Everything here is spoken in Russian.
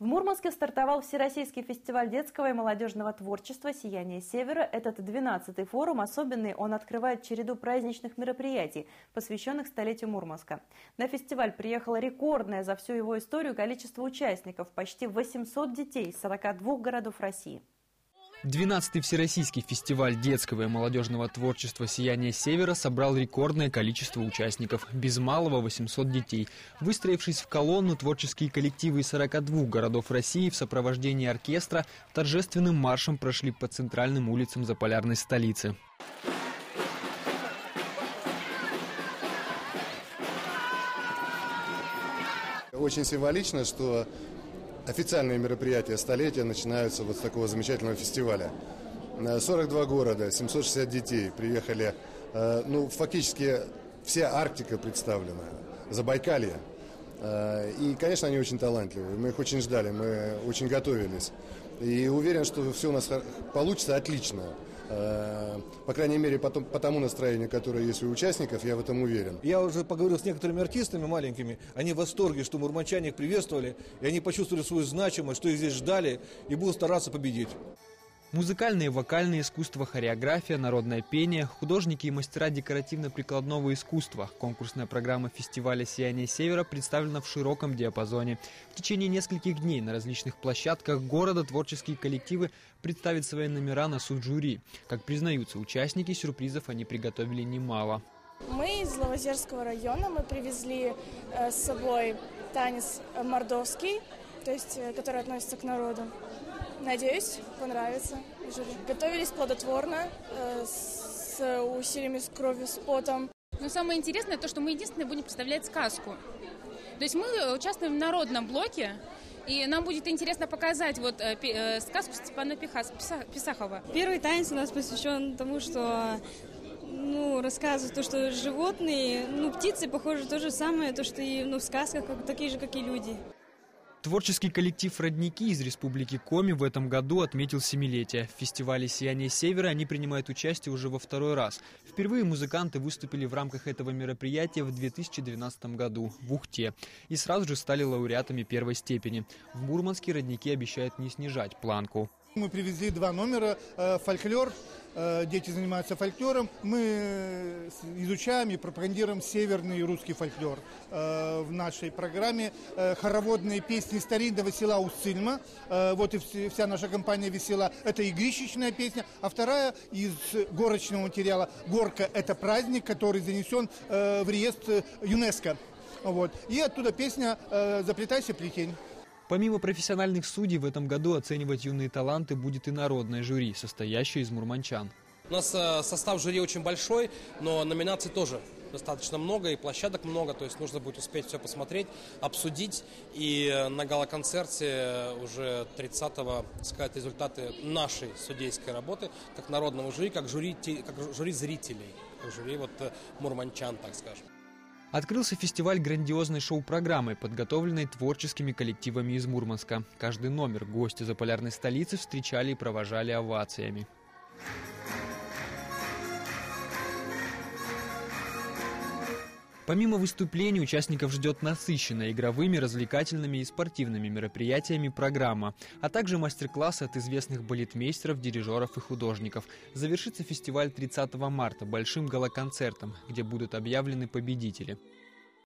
В Мурманске стартовал Всероссийский фестиваль детского и молодежного творчества «Сияние Севера». Этот 12-й форум особенный. Он открывает череду праздничных мероприятий, посвященных столетию Мурманска. На фестиваль приехало рекордное за всю его историю количество участников – почти 800 детей из 42 городов России. 12-й Всероссийский фестиваль детского и молодежного творчества «Сияние Севера» собрал рекордное количество участников, без малого 800 детей. Выстроившись в колонну, творческие коллективы из 42 городов России в сопровождении оркестра торжественным маршем прошли по центральным улицам заполярной столицы. Очень символично, что Официальные мероприятия столетия начинаются вот с такого замечательного фестиваля. 42 города, 760 детей приехали. Э, ну, фактически вся Арктика представлена, Забайкалье. Э, и, конечно, они очень талантливые. Мы их очень ждали, мы очень готовились. И уверен, что все у нас получится отлично. Э, по крайней мере, по, по тому настроению, которое есть у участников, я в этом уверен. Я уже поговорил с некоторыми артистами маленькими, они в восторге, что мурманчане их приветствовали, и они почувствовали свою значимость, что их здесь ждали, и будут стараться победить. Музыкальное и вокальное искусство, хореография, народное пение, художники и мастера декоративно-прикладного искусства. Конкурсная программа фестиваля «Сияние Севера» представлена в широком диапазоне. В течение нескольких дней на различных площадках города творческие коллективы представят свои номера на суд жюри. Как признаются участники, сюрпризов они приготовили немало. Мы из Лавозерского района, мы привезли э, с собой танец мордовский, то есть, э, который относится к народу. Надеюсь, понравится Готовились плодотворно, э, с усилиями, с кровью, с потом. Но самое интересное то, что мы единственные будем представлять сказку. То есть мы участвуем в народном блоке, и нам будет интересно показать вот э, э, сказку Степана Пихас, Писахова. Первый танец у нас посвящен тому, что ну, рассказывают то, что животные, ну, птицы, похоже, то же самое, то, что и ну, в сказках, как, такие же, как и люди. Творческий коллектив «Родники» из Республики Коми в этом году отметил семилетие. В фестивале «Сияние Севера» они принимают участие уже во второй раз. Впервые музыканты выступили в рамках этого мероприятия в 2012 году в Ухте и сразу же стали лауреатами первой степени. В Мурманске «Родники» обещают не снижать планку. Мы привезли два номера э, «Фольклор», э, дети занимаются фольклором. Мы э, изучаем и пропагандируем северный русский фольклор в нашей программе. Хороводные песни старинного села Усцильма. Вот и вся наша компания весела. Это игрищечная песня. А вторая из горочного материала «Горка» – это праздник, который занесен в реестр ЮНЕСКО. Вот. И оттуда песня «Заплетайся, плетень». Помимо профессиональных судей, в этом году оценивать юные таланты будет и народное жюри, состоящее из мурманчан. У нас э, состав жюри очень большой, но номинаций тоже достаточно много и площадок много, то есть нужно будет успеть все посмотреть, обсудить и э, на гала-концерте уже 30-го сказать результаты нашей судейской работы, как народного жюри, как жюри, как жюри зрителей, как жюри вот э, мурманчан, так скажем. Открылся фестиваль грандиозной шоу-программы, подготовленной творческими коллективами из Мурманска. Каждый номер гости заполярной столицы встречали и провожали овациями. Помимо выступлений, участников ждет насыщенная игровыми, развлекательными и спортивными мероприятиями программа, а также мастер-классы от известных балетмейстеров, дирижеров и художников. Завершится фестиваль 30 марта большим галоконцертом, где будут объявлены победители.